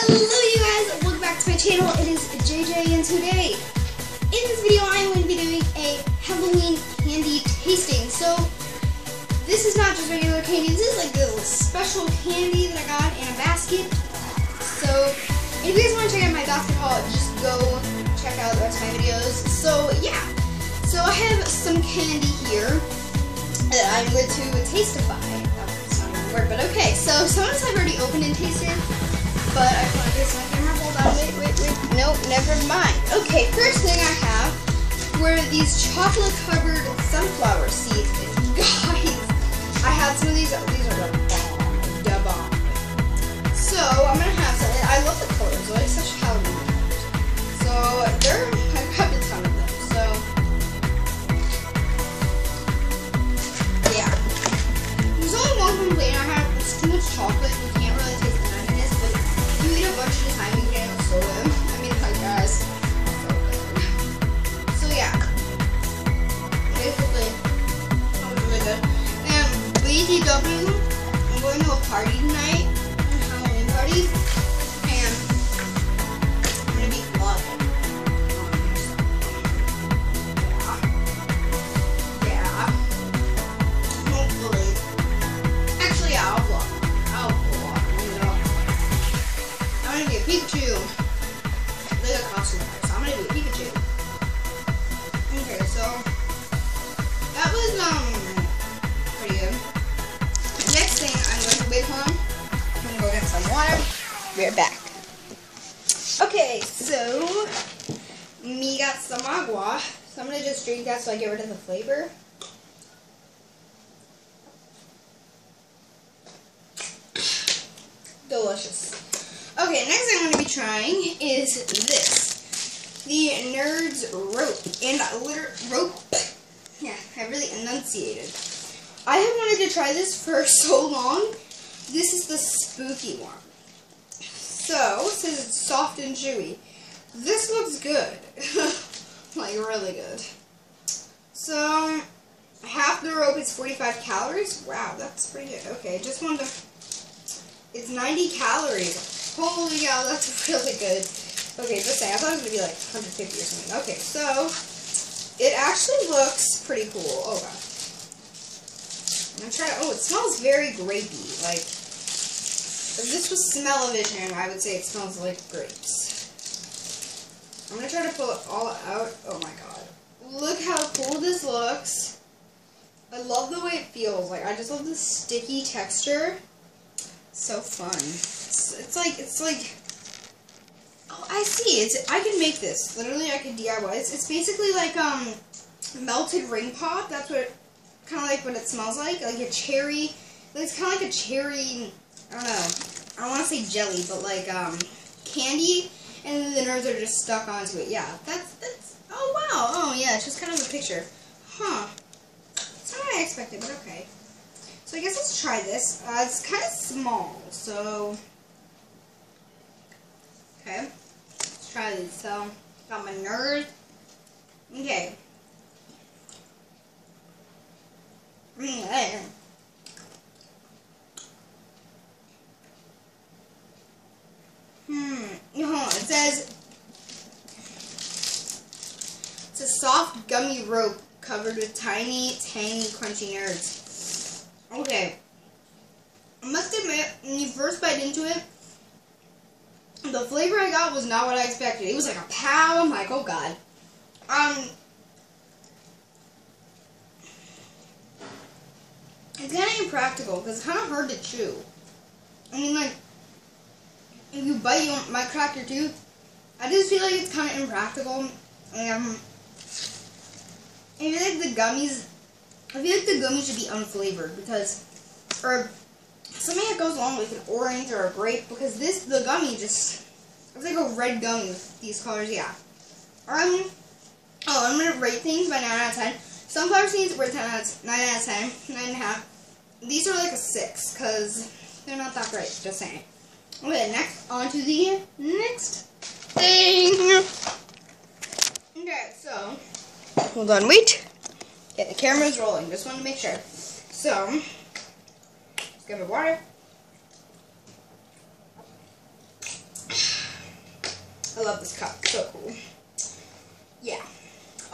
Hello you guys, welcome back to my channel. It is JJ and today, in this video I am going to be doing a Halloween candy tasting. So, this is not just regular candy, this is like a special candy that I got in a basket. So, if you guys want to check out my basket haul, just go check out the rest of my videos. So, yeah. So, I have some candy here that I'm going to tastify. That's not a word, but okay. So, some of this I've already opened and tasted but I want to my camera. Hold on, wait, wait, wait. Nope, never mind. Okay, first thing I have were these chocolate covered sunflower seeds. Guys, I have some of these. Oh, These are the bomb, the bomb. So I'm gonna have some. I love the colors. They're like such Halloween colors. So they're. I grabbed a ton of them. So yeah. There's only one complaint I have. It's too much chocolate. So I get rid of the flavor. Delicious. Okay, next thing I'm going to be trying is this. The Nerds Rope. And liter rope. Yeah, I really enunciated. I have wanted to try this for so long. This is the spooky one. So, it says it's soft and chewy. This looks good. like, really good. So, is 45 calories. Wow, that's pretty good. Okay, just wanted to it's 90 calories. Holy cow, that's really good. Okay, just saying, I thought it was going to be like 150 or something. Okay, so, it actually looks pretty cool. Oh, god. I'm gonna try, oh, it smells very grapey. Like, if this was smell-o-vision, I would say it smells like grapes. I'm gonna try to pull it all out. Oh my god. Look how cool this looks. Love the way it feels. Like, I just love the sticky texture. So fun. It's, it's like it's like oh I see. It's I can make this. Literally I can DIY it's, it's basically like um melted ring pop. That's what kind of like what it smells like. Like a cherry it's kind of like a cherry I don't know. I don't want to say jelly but like um candy. And the nerds are just stuck onto it. Yeah that's that's oh wow. Oh yeah it's just kind of a picture. Huh it's not what I expected but okay so I guess let's try this. Uh, it's kind of small, so... Okay. Let's try this. So, got my nerd. Okay. Mm, Hmm. It says... It's a soft gummy rope covered with tiny, tangy, crunchy nerds. Okay. I must admit, when you first bite into it, the flavor I got was not what I expected. It was like a pow. I'm like, oh god. Um, it's kind of impractical because it's kind of hard to chew. I mean, like, if you bite, you might crack your tooth. I just feel like it's kind of impractical. And I feel like the gummies I feel like the gummy should be unflavored because, or something that goes along with an orange or a grape because this, the gummy just, it's like a red gummy with these colors, yeah. Um, oh, I'm going to rate things by 9 out of 10. Sunflower seeds were 10 out of, 9 out of 10, 9.5. These are like a 6 because they're not that great, just saying. Okay, next, on to the next thing. Okay, so, hold on, wait. Okay, the camera's rolling. Just want to make sure. So, let's my water. I love this cup. So cool. Yeah.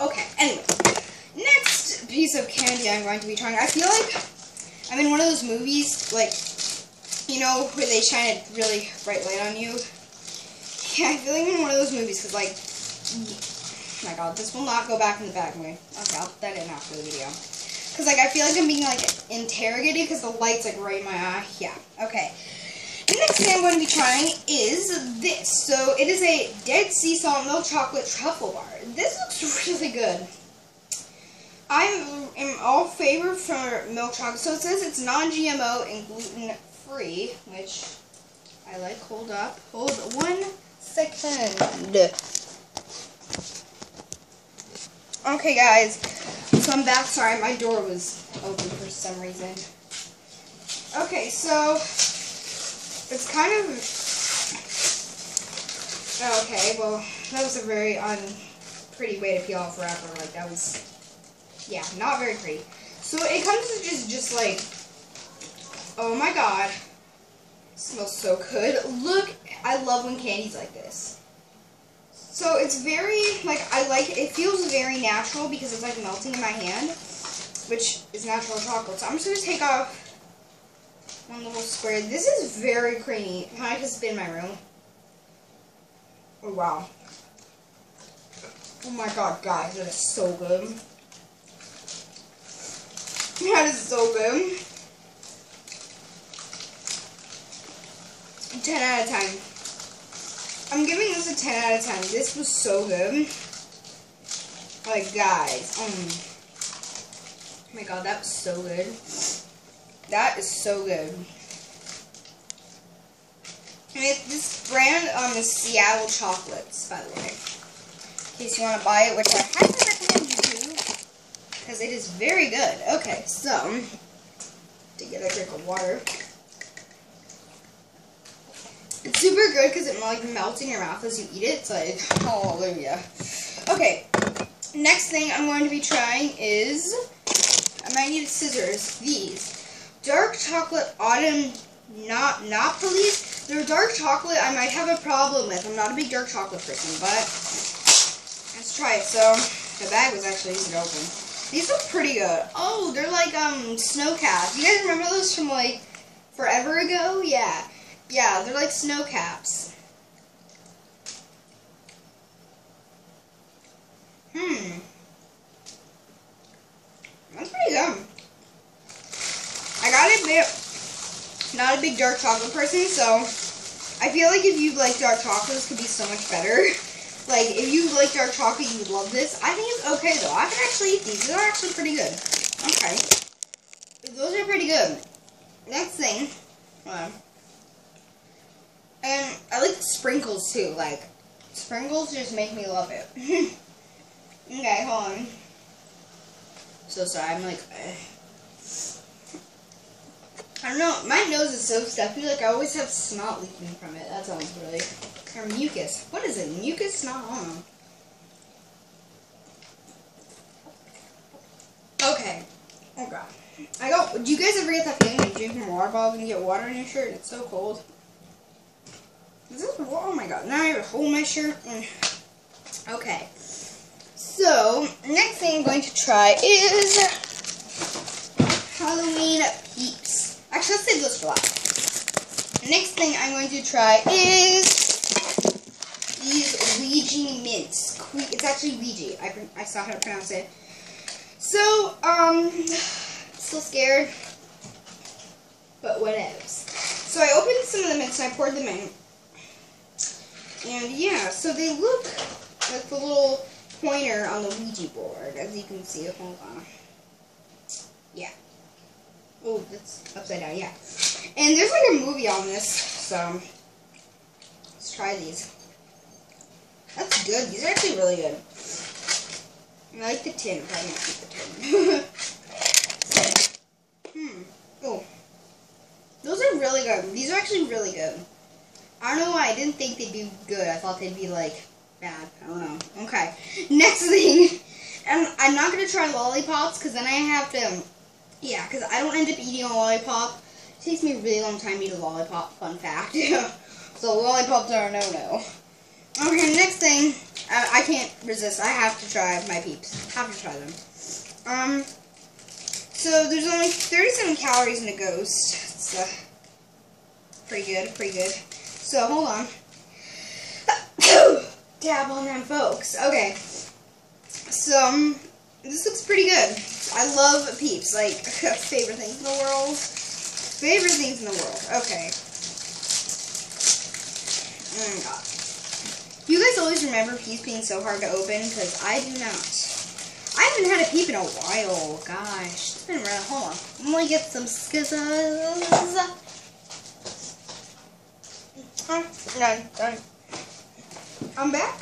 Okay, anyway. Next piece of candy I'm going to be trying. I feel like I'm in one of those movies, like, you know, where they shine a really bright light on you. Yeah, I feel like I'm in one of those movies, because, like, my god, this will not go back in the bag. Okay, I'll put that in after the video. Because, like, I feel like I'm being, like, interrogated because the light's, like, right in my eye. Yeah, okay. The next thing I'm going to be trying is this. So, it is a Dead Sea Salt Milk Chocolate Truffle Bar. This looks really good. I am all favor for milk chocolate. So, it says it's non-GMO and gluten-free, which I like. Hold up. Hold one second. Okay, guys. So I'm back. Sorry, my door was open for some reason. Okay, so it's kind of okay. Well, that was a very unpretty way to peel off wrapper. Like that was, yeah, not very pretty. So it comes to just just like, oh my god, smells so good. Look, I love when candy's like this. So it's very, like, I like it. It feels very natural because it's, like, melting in my hand, which is natural chocolate. So I'm just going to take off one little square. This is very creamy. Can I just spin my room? Oh, wow. Oh, my God, guys. That is so good. That is so good. 10 out of 10. I'm giving a 10 out of 10. This was so good. Like, guys. Um, oh my god, that was so good. That is so good. I mean, this brand um, is Seattle Chocolates, by the way. In case you want to buy it, which I highly recommend you do. Because it is very good. Okay, so, to get a drink of water. It's super good because it like melts in your mouth as you eat it. It's like, hallelujah. Okay, next thing I'm going to be trying is, I might need scissors, these. Dark chocolate autumn not not Napolis. They're dark chocolate I might have a problem with. I'm not a big dark chocolate person, but let's try it. So, the bag was actually easy to open. These look pretty good. Oh, they're like um Sno-Caps. You guys remember those from like forever ago? Yeah. Yeah, they're like Sno-Caps. Hmm. That's pretty good. I gotta admit, not a big dark chocolate person, so I feel like if you like dark chocolate, this could be so much better. like, if you like dark chocolate, you would love this. I think it's okay, though. I can actually eat these. These are actually pretty good. Okay. Those are pretty good. Next thing. And I like sprinkles too. Like, sprinkles just make me love it. okay, hold on. So sorry, I'm like, I don't know. My nose is so stuffy. Like, I always have snot leaking from it. That sounds really, or mucus. What is it? Mucus? Snot? I don't know. Okay. Oh god. I go. Do you guys ever get that feeling when you drink from water bottle and you get water in your shirt? It's so cold. Oh my god, now I have a hole in my shirt. Okay. So, next thing I'm going to try is Halloween Peeps. Actually, let's save those for last. Next thing I'm going to try is these Ouija mints. It's actually Ouija. I, I saw how to pronounce it. So, um, still scared, but what else? So I opened some of the mints and I poured them in. And yeah, so they look like the little pointer on the Ouija board, as you can see. Hold on. Yeah. Oh, that's upside down, yeah. And there's like a movie on this, so let's try these. That's good. These are actually really good. I like the tin. I'm probably gonna keep the tin. hmm. Oh. Those are really good. These are actually really good. I don't know why I didn't think they'd be good. I thought they'd be like bad. I don't know. Okay. Next thing, and I'm not gonna try lollipops because then I have to. Yeah, because I don't end up eating a lollipop. It takes me a really long time to eat a lollipop. Fun fact. so lollipops are a no-no. Okay, next thing, I, I can't resist. I have to try my peeps. Have to try them. Um, so there's only 37 calories in a ghost. It's uh, pretty good, pretty good. So hold on. Dab on them, folks. Okay. So um, this looks pretty good. I love peeps. Like favorite things in the world. Favorite things in the world. Okay. Oh my god. You guys always remember peeps being so hard to open? Because I do not. I haven't had a peep in a while. Gosh. It's been. Hold on. I'm to get some skizzles. Oh, no, done. I'm back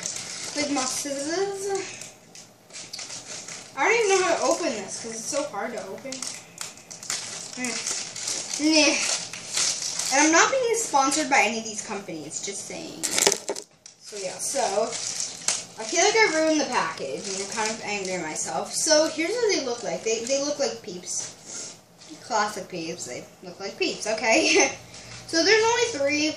with my scissors. I don't even know how to open this because it's so hard to open. Mm. And I'm not being sponsored by any of these companies, just saying. So yeah, so I feel like I ruined the package and I'm kind of angry at myself. So here's what they look like. They, they look like peeps. Classic peeps. They look like peeps, okay? so there's only three.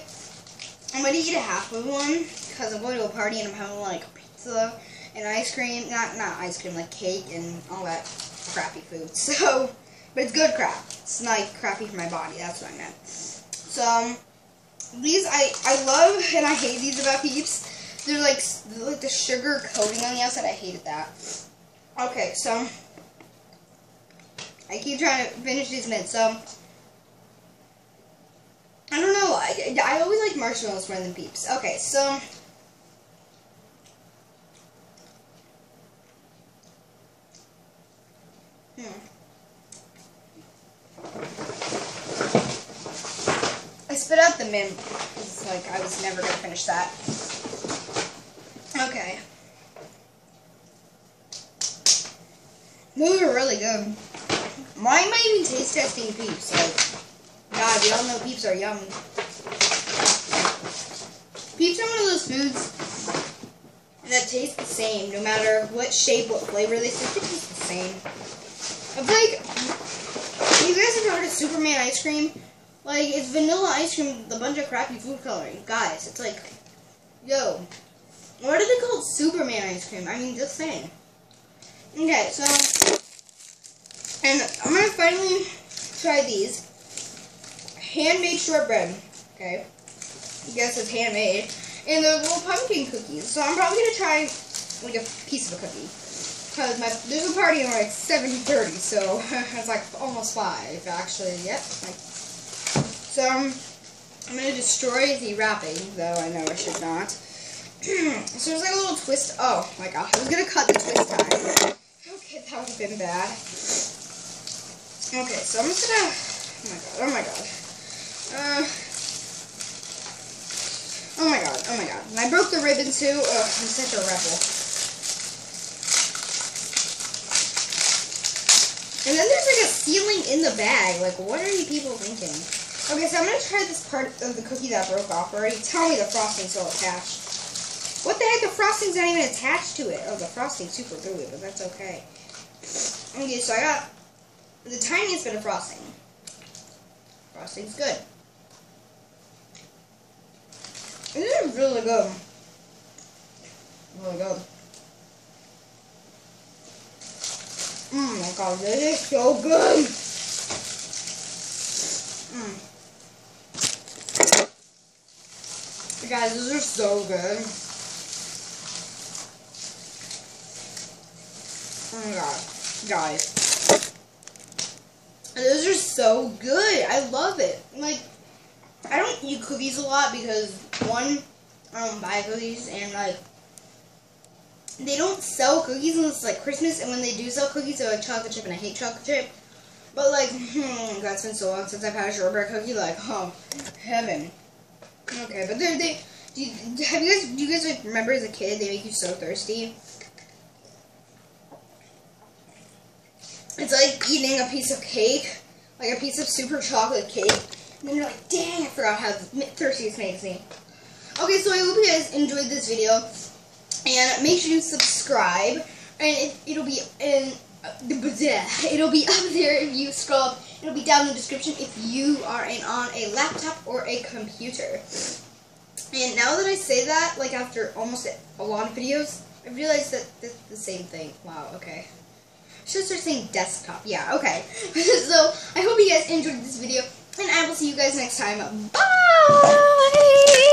I'm going to eat a half of one because I'm going to a party and I'm having like pizza and ice cream. Not, not ice cream, like cake and all that crappy food. So, but it's good crap. It's not crappy for my body. That's what I meant. So, um, these I, I love and I hate these about Peeps. They're like, they're like the sugar coating on the outside. I hated that. Okay, so I keep trying to finish these mints. So I don't know. I, I always like marshmallows more than Peeps. Okay, so hmm. I spit out the mint. It's like I was never going to finish that. Okay. Those are really good. Why am I even taste testing peeps? Like, God, we all know peeps are yummy. Peeps are one of those foods that taste the same, no matter what shape, what flavor they taste, they taste the same. I like, you guys have heard of Superman ice cream? Like, it's vanilla ice cream with a bunch of crappy food coloring. Guys, it's like, yo, what are they called? Superman ice cream. I mean, just saying. Okay, so, and I'm going to finally try these. Handmade shortbread, okay? I guess it's handmade. And they're little pumpkin cookies. So I'm probably to try, like, a piece of a cookie. Because my, there's a party at like 7.30, so it's like almost 5, actually. Yep, like so I'm going to destroy the wrapping, though I know I should not. so there's like a little twist. Oh my god, I was to cut the twist time. Okay, that would have been bad. Okay, so I'm just to... Oh my god, oh my god. Uh... Oh my god, oh my god. And I broke the ribbon too. Ugh, I'm such a rebel. And then there's like a ceiling in the bag. Like, what are you people thinking? Okay, so I'm going to try this part of the cookie that broke off already. Tell me the frosting's still attached. What the heck? The frosting's not even attached to it. Oh, the frosting's super gooey, but that's okay. Okay, so I got the tiniest bit of frosting. Frosting's good. This is really good. Really good. Oh my god, this is so good. Mmm. Guys, those are so good. Oh my god. Guys. Those are so good. I love it. Like, I don't eat cookies a lot because, one, don't buy cookies, and, like, they don't sell cookies unless it's, like, Christmas, and when they do sell cookies, they're, like, chocolate chip, and I hate chocolate chip. But, like, hmm, God, it's been so long since I've had a shortbread cookie, like, oh, heaven. Okay, but they, they do you, have you guys, do you guys like, remember as a kid, they make you so thirsty? It's like eating a piece of cake, like a piece of super chocolate cake, and then you're like, dang, I forgot how thirsty this makes me. Okay, so I hope you guys enjoyed this video, and make sure you subscribe, and it, will be in, uh, it'll be up there if you scroll up, it'll be down in the description if you are in, on a laptop or a computer. And now that I say that, like after almost a lot of videos, I realize that the same thing. Wow, okay. Should start saying desktop. Yeah, okay. so I hope you guys enjoyed this video, and I will see you guys next time. Bye!